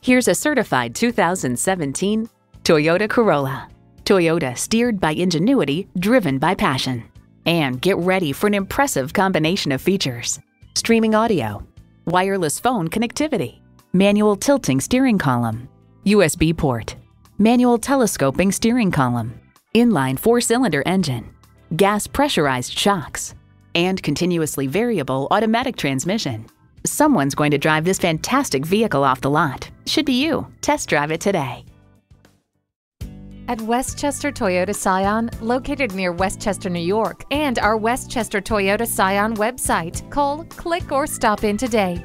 Here's a certified 2017 Toyota Corolla. Toyota steered by ingenuity, driven by passion. And get ready for an impressive combination of features. Streaming audio, wireless phone connectivity, manual tilting steering column, USB port, manual telescoping steering column, inline four-cylinder engine, gas pressurized shocks, and continuously variable automatic transmission. Someone's going to drive this fantastic vehicle off the lot. Should be you. Test drive it today. At Westchester Toyota Scion, located near Westchester, New York, and our Westchester Toyota Scion website. Call, click, or stop in today.